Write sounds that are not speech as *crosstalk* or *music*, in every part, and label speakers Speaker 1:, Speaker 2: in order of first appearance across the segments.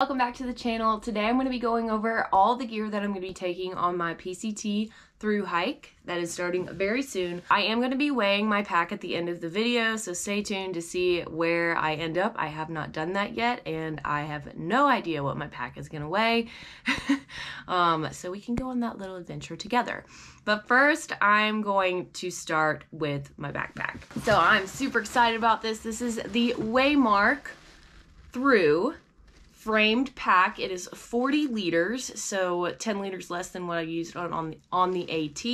Speaker 1: Welcome back to the channel. Today I'm going to be going over all the gear that I'm going to be taking on my PCT through hike that is starting very soon. I am going to be weighing my pack at the end of the video, so stay tuned to see where I end up. I have not done that yet, and I have no idea what my pack is going to weigh, *laughs* um, so we can go on that little adventure together. But first, I'm going to start with my backpack. So I'm super excited about this. This is the Waymark Thru framed pack. It is 40 liters, so 10 liters less than what I used on, on, the, on the AT.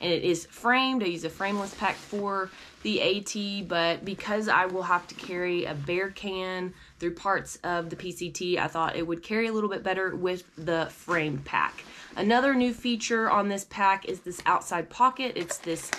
Speaker 1: And it is framed. I use a frameless pack for the AT, but because I will have to carry a bear can through parts of the PCT, I thought it would carry a little bit better with the framed pack. Another new feature on this pack is this outside pocket. It's this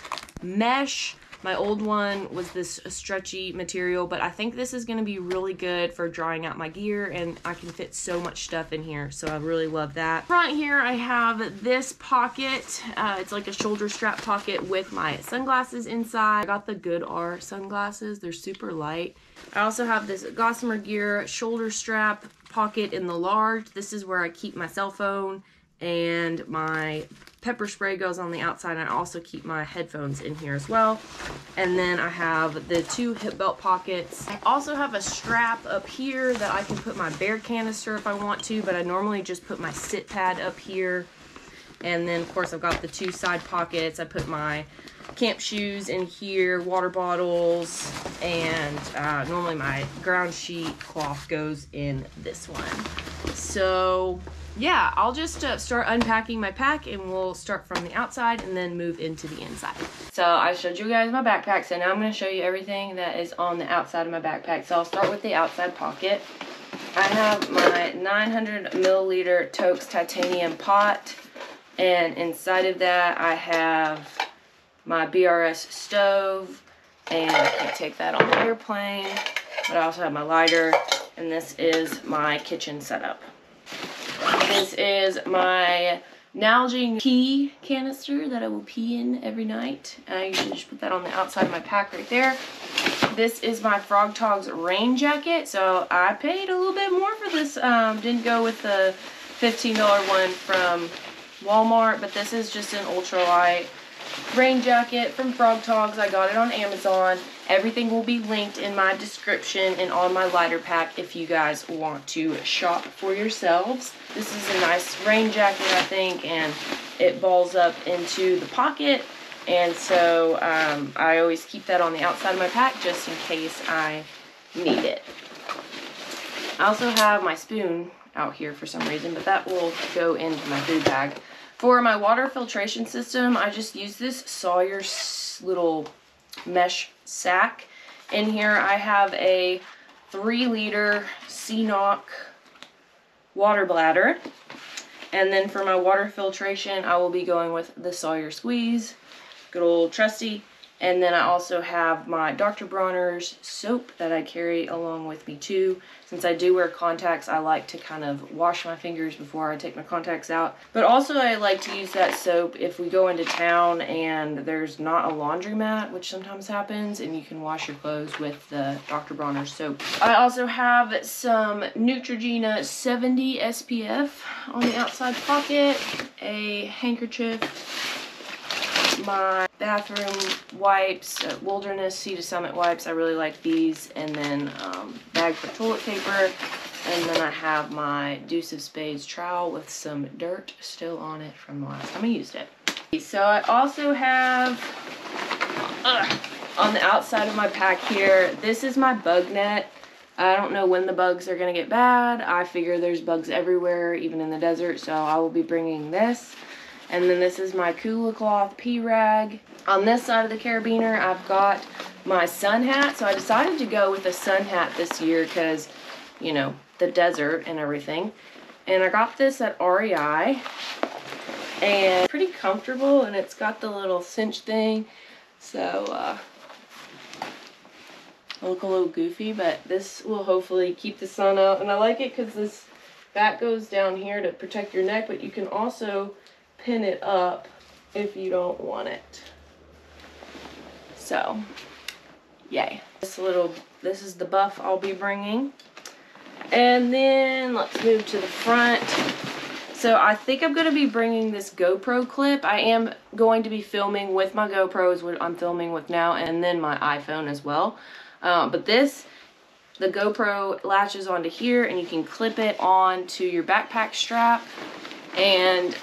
Speaker 1: mesh my old one was this stretchy material, but I think this is going to be really good for drying out my gear, and I can fit so much stuff in here, so I really love that. Front here, I have this pocket. Uh, it's like a shoulder strap pocket with my sunglasses inside. I got the GoodR sunglasses. They're super light. I also have this Gossamer Gear shoulder strap pocket in the large. This is where I keep my cell phone and my pepper spray goes on the outside. I also keep my headphones in here as well. And then I have the two hip belt pockets. I also have a strap up here that I can put my bear canister if I want to, but I normally just put my sit pad up here. And then of course I've got the two side pockets. I put my camp shoes in here, water bottles, and uh, normally my ground sheet cloth goes in this one. So yeah, I'll just uh, start unpacking my pack and we'll start from the outside and then move into the inside. So I showed you guys my backpack, so now I'm going to show you everything that is on the outside of my backpack. So I'll start with the outside pocket. I have my 900 milliliter Toaks titanium pot, and inside of that I have my BRS stove, and I can't take that on the airplane, but I also have my lighter, and this is my kitchen setup. This is my Nalgene pee canister that I will pee in every night. I usually just put that on the outside of my pack right there. This is my Frogg Toggs rain jacket. So I paid a little bit more for this. Um, didn't go with the $15 one from Walmart, but this is just an ultralight rain jacket from Frogg Toggs. I got it on Amazon. Everything will be linked in my description and on my LighterPack if you guys want to shop for yourselves. This is a nice rain jacket, I think, and it balls up into the pocket. And so um, I always keep that on the outside of my pack just in case I need it. I also have my spoon out here for some reason, but that will go into my food bag. For my water filtration system, I just use this Sawyer little mesh sack. In here I have a 3 liter CNOC water bladder. And then for my water filtration, I will be going with the Sawyer Squeeze. Good old trusty. And then I also have my Dr. Bronner's soap that I carry along with me too. Since I do wear contacts, I like to kind of wash my fingers before I take my contacts out. But also I like to use that soap if we go into town and there's not a laundromat, which sometimes happens, and you can wash your clothes with the Dr. Bronner's soap. I also have some Neutrogena 70 SPF on the outside pocket, a handkerchief, my bathroom wipes, uh, Wilderness Sea to Summit wipes. I really like these. And then um, bag for toilet paper. And then I have my Deuce of Spades trowel with some dirt still on it from the last time I used it. So I also have, uh, on the outside of my pack here, this is my bug net. I don't know when the bugs are going to get bad. I figure there's bugs everywhere, even in the desert, so I will be bringing this. And then this is my Kula Cloth pee rag. On this side of the carabiner, I've got my sun hat. So I decided to go with a sun hat this year because, you know, the desert and everything. And I got this at REI. And pretty comfortable and it's got the little cinch thing. So, uh, I look a little goofy, but this will hopefully keep the sun out. And I like it because this back goes down here to protect your neck, but you can also pin it up if you don't want it. So, yay. This little, this is the buff I'll be bringing. And then let's move to the front. So I think I'm going to be bringing this GoPro clip. I am going to be filming with my GoPro is what I'm filming with now and then my iPhone as well. Uh, but this, the GoPro latches onto here and you can clip it onto your backpack strap and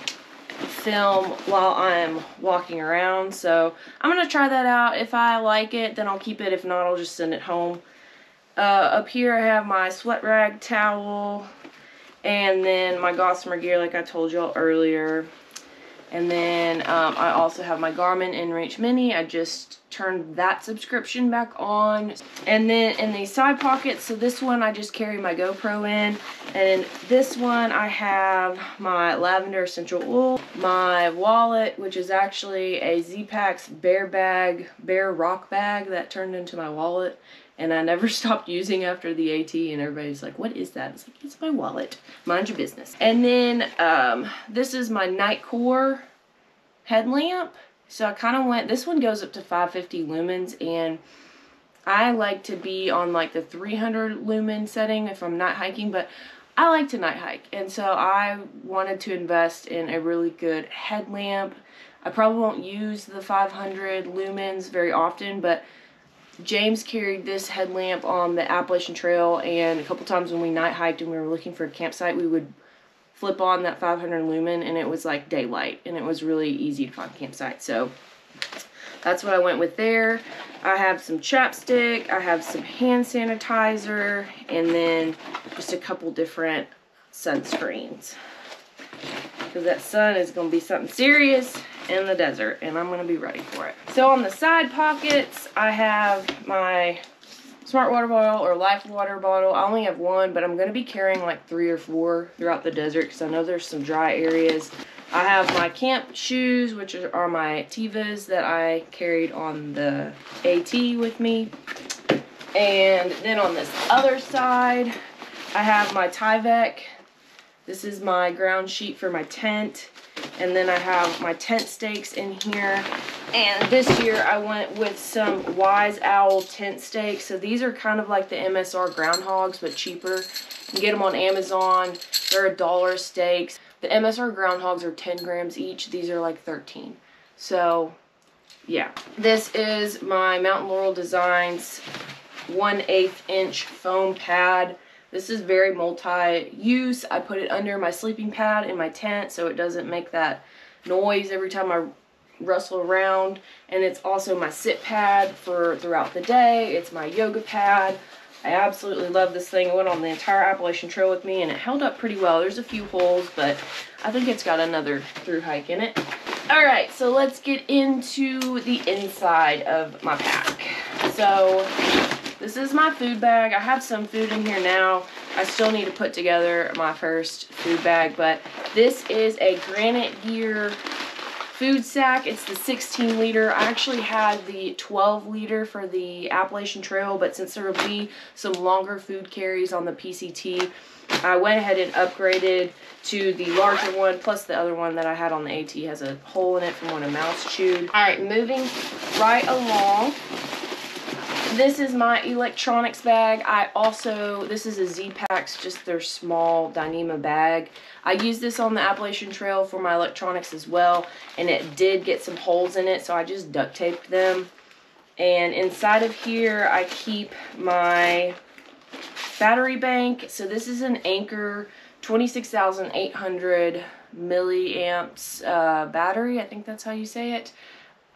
Speaker 1: film while I'm walking around. So I'm going to try that out. If I like it, then I'll keep it. If not, I'll just send it home. Uh, up here I have my sweat rag towel, and then my Gossamer gear like I told y'all earlier. And then um, I also have my Garmin InReach Mini. I just turned that subscription back on. And then in the side pockets, so this one I just carry my GoPro in. And this one I have my Lavender Essential Oil, my wallet, which is actually a Z-Packs bear bag, bear rock bag that turned into my wallet. And I never *laughs* stopped using after the AT and everybody's like what is that? It's like it's my wallet. Mind your business. And then um, this is my Nitecore headlamp so I kind of went this one goes up to 550 lumens and I like to be on like the 300 lumen setting if I'm not hiking but I like to night hike. And so I wanted to invest in a really good headlamp. I probably won't use the 500 lumens very often but James carried this headlamp on the Appalachian Trail, and a couple times when we night hiked and we were looking for a campsite, we would flip on that 500 lumen, and it was like daylight, and it was really easy to find campsite. So that's what I went with there. I have some chapstick, I have some hand sanitizer, and then just a couple different sunscreens. Because that sun is going to be something serious in the desert and I'm going to be ready for it. So on the side pockets, I have my smart water bottle or life water bottle. I only have one, but I'm going to be carrying like three or four throughout the desert because I know there's some dry areas. I have my camp shoes, which are my Tevas that I carried on the AT with me. And then on this other side, I have my Tyvek. This is my ground sheet for my tent. And then I have my tent stakes in here. And this year I went with some Wise Owl tent stakes. So these are kind of like the MSR groundhogs, but cheaper. You can get them on Amazon. They're a dollar stakes. The MSR groundhogs are 10 grams each. These are like 13. So, yeah. This is my Mountain Laurel Designs 1 8 inch foam pad. This is very multi-use. I put it under my sleeping pad in my tent so it doesn't make that noise every time I rustle around. And it's also my sit pad for throughout the day. It's my yoga pad. I absolutely love this thing. It went on the entire Appalachian Trail with me and it held up pretty well. There's a few holes, but I think it's got another through hike in it. Alright, so let's get into the inside of my pack. So, this is my food bag. I have some food in here now. I still need to put together my first food bag, but this is a Granite Gear food sack. It's the 16 liter. I actually had the 12 liter for the Appalachian Trail, but since there will be some longer food carries on the PCT, I went ahead and upgraded to the larger one, plus the other one that I had on the AT has a hole in it from when a mouse chewed. All right, moving right along this is my electronics bag. I also, this is a Z-Packs, just their small Dyneema bag. I use this on the Appalachian Trail for my electronics as well, and it did get some holes in it, so I just duct taped them. And inside of here, I keep my battery bank. So this is an Anker 26,800 milliamps uh, battery. I think that's how you say it.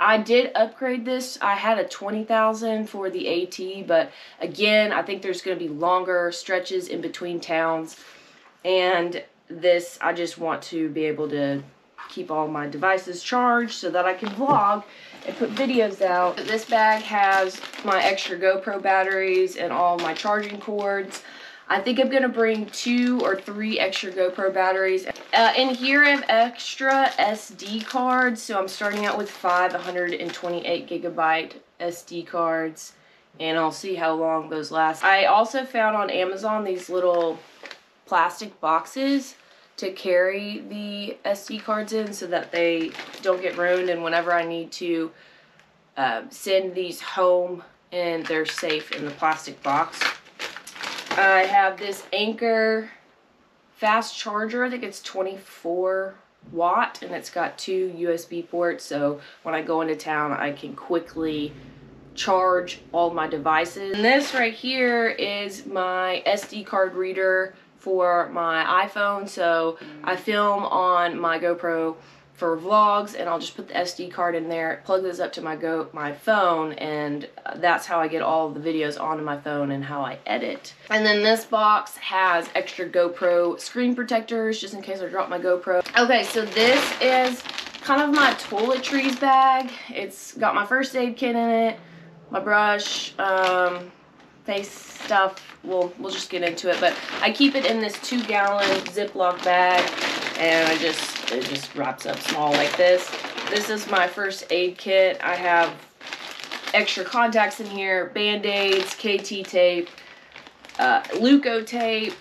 Speaker 1: I did upgrade this. I had a 20,000 for the AT, but again, I think there's going to be longer stretches in between towns. And this, I just want to be able to keep all my devices charged so that I can vlog and put videos out. This bag has my extra GoPro batteries and all my charging cords. I think I'm to bring two or three extra GoPro batteries. Uh, in here I have extra SD cards. So I'm starting out with five 128 gigabyte SD cards. And I'll see how long those last. I also found on Amazon these little plastic boxes to carry the SD cards in so that they don't get ruined and whenever I need to uh, send these home and they're safe in the plastic box. I have this Anker fast charger. I think it's 24 watt and it's got two USB ports. So when I go into town, I can quickly charge all my devices. And this right here is my SD card reader for my iPhone. So I film on my GoPro for vlogs and I'll just put the SD card in there, plug this up to my go my phone and that's how I get all the videos onto my phone and how I edit. And then this box has extra GoPro screen protectors just in case I drop my GoPro. Okay, so this is kind of my toiletries bag. It's got my first aid kit in it, my brush, um, face stuff. We'll, we'll just get into it, but I keep it in this two gallon Ziploc bag and I just it just wraps up small like this. This is my first aid kit. I have extra contacts in here, band-aids, KT tape, uh, Leukotape,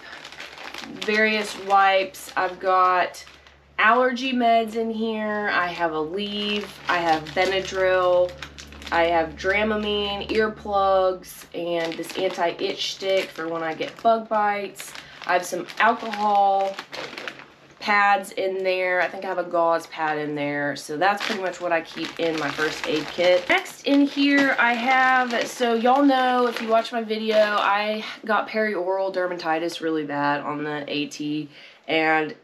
Speaker 1: various wipes. I've got allergy meds in here. I have Aleve. I have Benadryl. I have Dramamine, earplugs, and this anti-itch stick for when I get bug bites. I have some alcohol, pads in there. I think I have a gauze pad in there. So that's pretty much what I keep in my first aid kit. Next in here I have, so y'all know if you watch my video, I got perioral dermatitis really bad on the AT and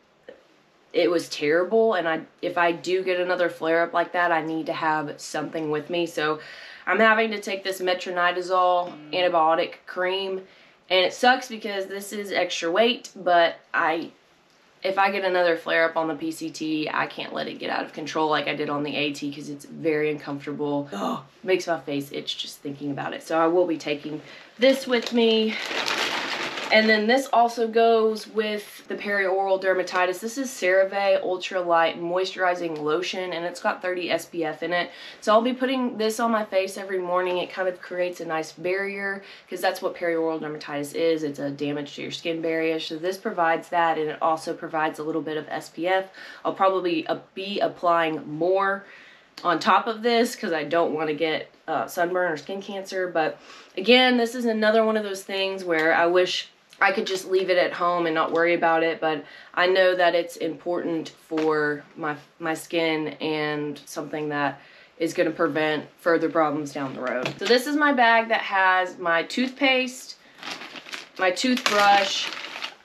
Speaker 1: it was terrible and I if I do get another flare up like that I need to have something with me so I'm having to take this metronidazole antibiotic cream and it sucks because this is extra weight but I if I get another flare up on the PCT, I can't let it get out of control like I did on the AT because it's very uncomfortable. Oh, makes my face itch just thinking about it. So I will be taking this with me. And then this also goes with the perioral dermatitis. This is CeraVe Ultra Light Moisturizing Lotion and it's got 30 SPF in it. So I'll be putting this on my face every morning. It kind of creates a nice barrier because that's what perioral dermatitis is. It's a damage to your skin barrier. So this provides that and it also provides a little bit of SPF. I'll probably uh, be applying more on top of this because I don't want to get uh, sunburn or skin cancer. But again, this is another one of those things where I wish I could just leave it at home and not worry about it, but I know that it's important for my, my skin and something that is going to prevent further problems down the road. So this is my bag that has my toothpaste, my toothbrush.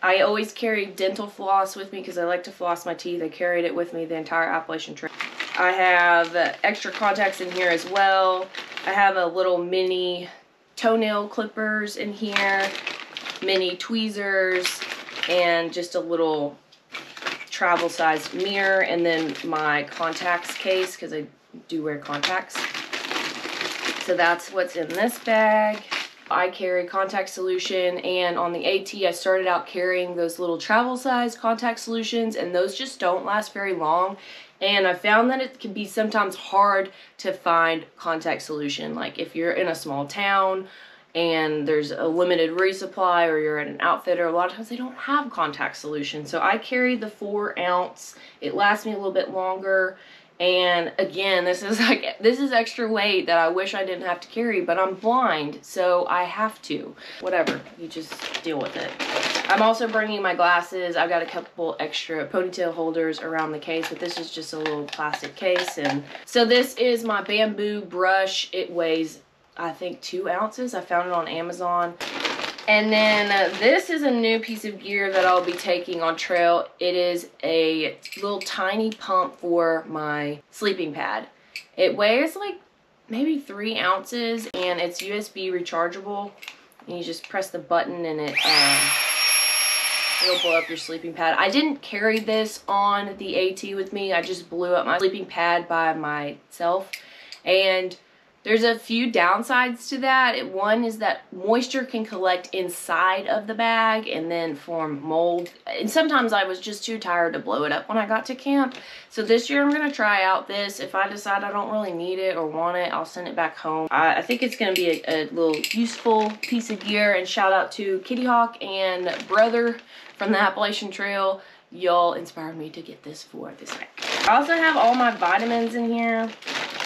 Speaker 1: I always carry dental floss with me because I like to floss my teeth. I carried it with me the entire Appalachian trip. I have extra contacts in here as well. I have a little mini toenail clippers in here mini tweezers, and just a little travel size mirror, and then my contacts case, because I do wear contacts. So that's what's in this bag. I carry contact solution and on the AT I started out carrying those little travel size contact solutions and those just don't last very long and I found that it can be sometimes hard to find contact solution like if you're in a small town and there's a limited resupply or you're at an outfitter, a lot of times they don't have contact solution. So I carry the four ounce. It lasts me a little bit longer. And again, this is *laughs* like, this is extra weight that I wish I didn't have to carry, but I'm blind, so I have to. Whatever, you just deal with it. I'm also bringing my glasses. I've got a couple extra ponytail holders around the case, but this is just a little plastic case. And so this is my bamboo brush. It weighs I think two ounces. I found it on Amazon. And then uh, this is a new piece of gear that I'll be taking on trail. It is a little tiny pump for my sleeping pad. It weighs like maybe three ounces and it's USB rechargeable. And you just press the button and it um, it'll blow up your sleeping pad. I didn't carry this on the AT with me. I just blew up my sleeping pad by myself. And there's a few downsides to that. One is that moisture can collect inside of the bag and then form mold. And sometimes I was just too tired to blow it up when I got to camp. So this year I'm to try out this. If I decide I don't really need it or want it, I'll send it back home. I, I think it's to be a, a little useful piece of gear. And shout out to Kitty Hawk and Brother from the Appalachian Trail. Y'all inspired me to get this for this week. I also have all my vitamins in here.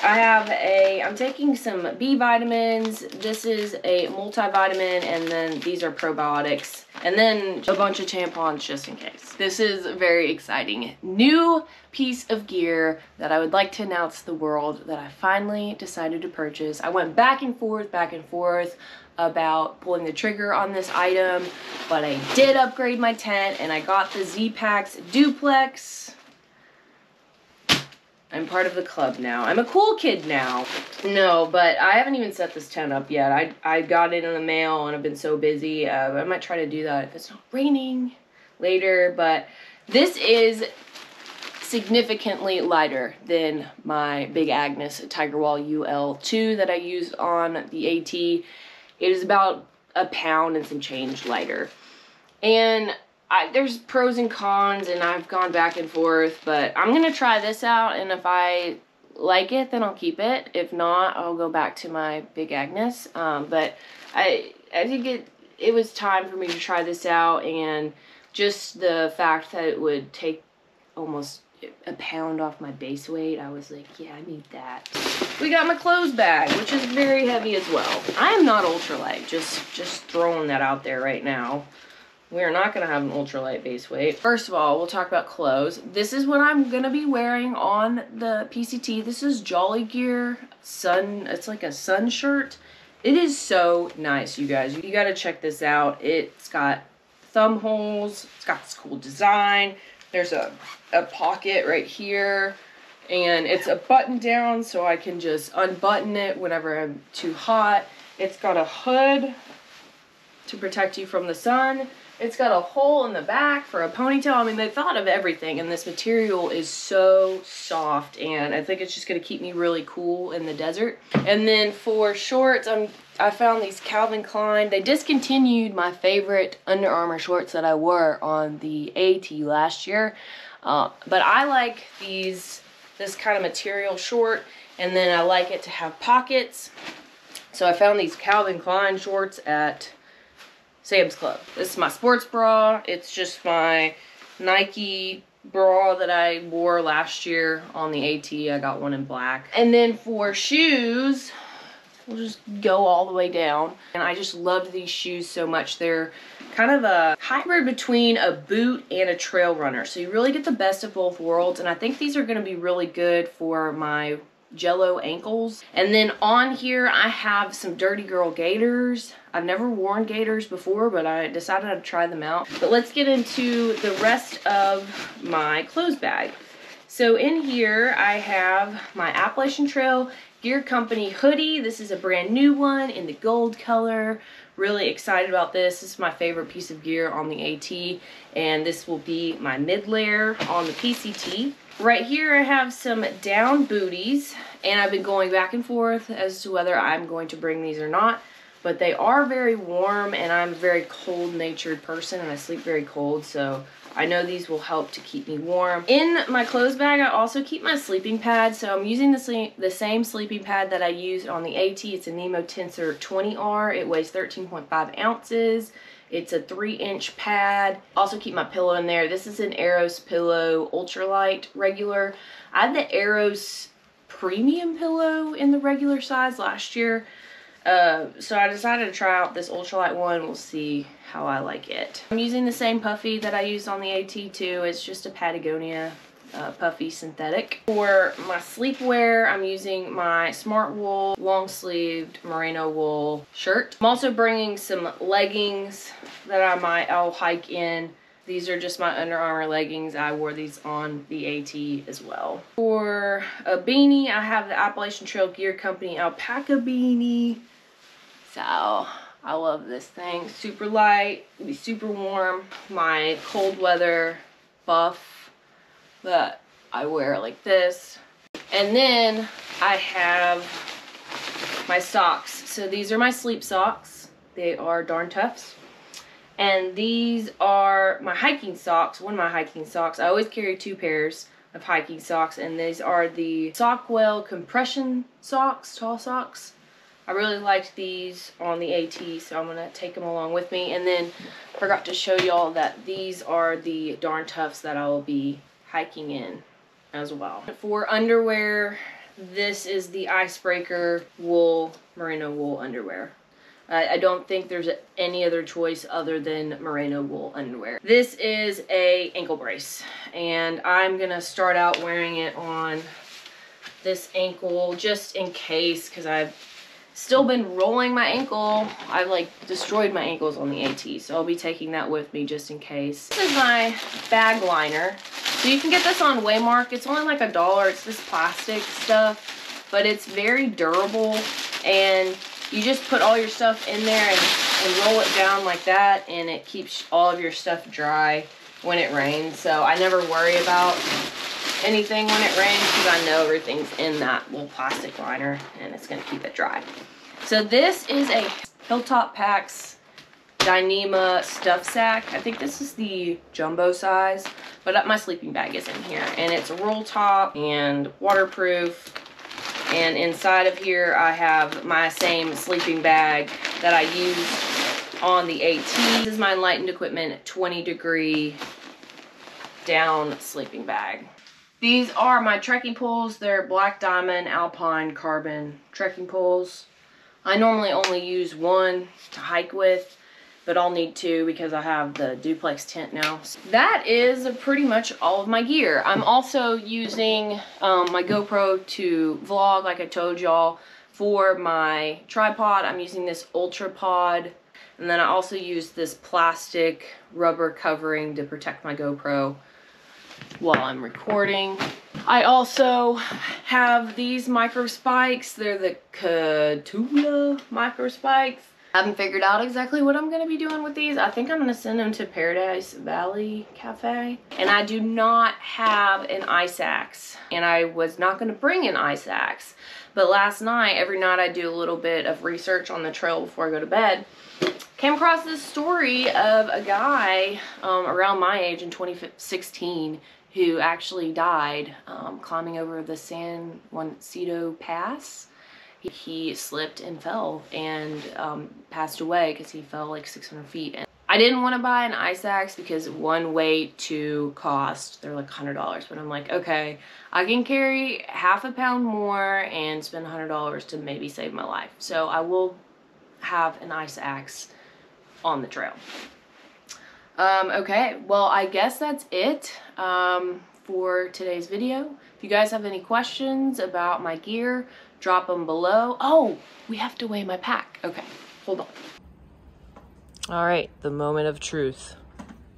Speaker 1: I have a, I'm taking some B vitamins. This is a multivitamin, and then these are probiotics. And then a bunch of tampons just in case. This is very exciting. New piece of gear that I would like to announce the world that I finally decided to purchase. I went back and forth, back and forth about pulling the trigger on this item, but I did upgrade my tent and I got the Z-Packs Duplex. I'm part of the club now. I'm a cool kid now. No, but I haven't even set this tent up yet. I, I got it in the mail and I've been so busy. Uh, I might try to do that if it's not raining later, but this is significantly lighter than my Big Agnes Tiger Wall UL2 that I used on the AT. It is about a pound and some change lighter. And I, there's pros and cons and I've gone back and forth, but I'm going to try this out and if I like it, then I'll keep it. If not, I'll go back to my Big Agnes. Um, but I, I think it, it was time for me to try this out and just the fact that it would take almost a pound off my base weight, I was like, yeah, I need that. We got my clothes bag, which is very heavy as well. I am not ultralight, just, just throwing that out there right now. We are not going to have an ultralight base weight. First of all, we'll talk about clothes. This is what I'm going to be wearing on the PCT. This is Jolly Gear sun. It's like a sun shirt. It is so nice, you guys. You got to check this out. It's got thumb holes. It's got this cool design. There's a, a pocket right here. And it's a button down so I can just unbutton it whenever I'm too hot. It's got a hood to protect you from the sun. It's got a hole in the back for a ponytail. I mean, they thought of everything, and this material is so soft, and I think it's just going to keep me really cool in the desert. And then for shorts, I'm, I found these Calvin Klein. They discontinued my favorite Under Armour shorts that I wore on the AT last year, uh, but I like these, this kind of material short, and then I like it to have pockets. So I found these Calvin Klein shorts at Sam's Club. This is my sports bra. It's just my Nike bra that I wore last year on the AT. I got one in black. And then for shoes, we'll just go all the way down. And I just loved these shoes so much. They're kind of a hybrid between a boot and a trail runner. So you really get the best of both worlds. And I think these are going to be really good for my jello ankles. And then on here, I have some Dirty Girl Gaiters. I've never worn gaiters before, but I decided to try them out. But let's get into the rest of my clothes bag. So in here, I have my Appalachian Trail Gear Company hoodie. This is a brand new one in the gold color. Really excited about this. This is my favorite piece of gear on the AT, and this will be my mid layer on the PCT. Right here I have some down booties and I've been going back and forth as to whether I'm going to bring these or not but they are very warm and I'm a very cold natured person and I sleep very cold so I know these will help to keep me warm. In my clothes bag I also keep my sleeping pad so I'm using the, the same sleeping pad that I used on the AT. It's a Nemo Tensor 20R. It weighs 13.5 ounces. It's a three inch pad. Also keep my pillow in there. This is an Aeros pillow ultralight regular. I had the Aeros premium pillow in the regular size last year. Uh, so I decided to try out this ultralight one. We'll see how I like it. I'm using the same puffy that I used on the AT2. It's just a Patagonia uh, puffy synthetic. For my sleepwear, I'm using my Smartwool long sleeved merino wool shirt. I'm also bringing some leggings that I might, I'll hike in. These are just my Under Armour leggings. I wore these on the AT as well. For a beanie, I have the Appalachian Trail Gear Company alpaca beanie. So I love this thing. Super light, be super warm. My cold weather buff that I wear like this. And then I have my socks. So these are my sleep socks. They are Darn Toughs. And these are my hiking socks, one of my hiking socks. I always carry two pairs of hiking socks and these are the Sockwell compression socks, tall socks. I really liked these on the AT, so I'm going to take them along with me. And then forgot to show y'all that these are the Darn Toughs that I will be hiking in as well. For underwear, this is the Icebreaker wool, merino wool underwear. I don't think there's any other choice other than merino wool underwear. This is a ankle brace and I'm gonna start out wearing it on this ankle just in case because I've still been rolling my ankle. I've like destroyed my ankles on the AT so I'll be taking that with me just in case. This is my bag liner. So you can get this on Waymark. It's only like a dollar. It's this plastic stuff but it's very durable and you just put all your stuff in there and, and roll it down like that and it keeps all of your stuff dry when it rains. So I never worry about anything when it rains because I know everything's in that little plastic liner and it's going to keep it dry. So this is a Hilltop Packs Dyneema stuff sack. I think this is the jumbo size, but my sleeping bag is in here. And it's a roll top and waterproof and inside of here, I have my same sleeping bag that I use on the AT. This is my Enlightened Equipment 20 degree down sleeping bag. These are my trekking poles. They're Black Diamond Alpine Carbon trekking poles. I normally only use one to hike with but I'll need two because I have the duplex tent now. That is pretty much all of my gear. I'm also using um, my GoPro to vlog like I told y'all. For my tripod, I'm using this Ultrapod and then I also use this plastic rubber covering to protect my GoPro while I'm recording. I also have these micro spikes. They're the Kahtoola micro spikes. I haven't figured out exactly what I'm going to be doing with these. I think I'm going to send them to Paradise Valley Cafe. And I do not have an ice axe. And I was not going to bring an ice axe. But last night, every night I do a little bit of research on the trail before I go to bed. Came across this story of a guy um, around my age in 2016 who actually died um, climbing over the San Jacinto Pass he slipped and fell and um, passed away because he fell like 600 feet. And I didn't want to buy an ice axe because one weight to cost, they're like $100. But I'm like, okay, I can carry half a pound more and spend $100 to maybe save my life. So I will have an ice axe on the trail. Um, okay, well, I guess that's it um, for today's video. If you guys have any questions about my gear, drop them below. Oh, we have to weigh my pack. Okay, hold on. All right, the moment of truth.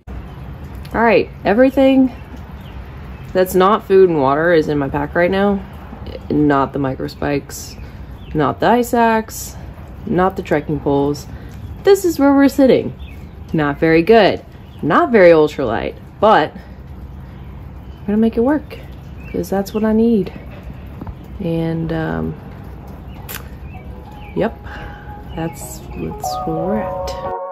Speaker 1: All right, everything that's not food and water is in my pack right now. Not the micro spikes, not the ice axe, not the trekking poles. This is where we're sitting. Not very good, not very ultralight, but I'm gonna make it work because that's what I need. And, um, yep, that's, that's where we're at.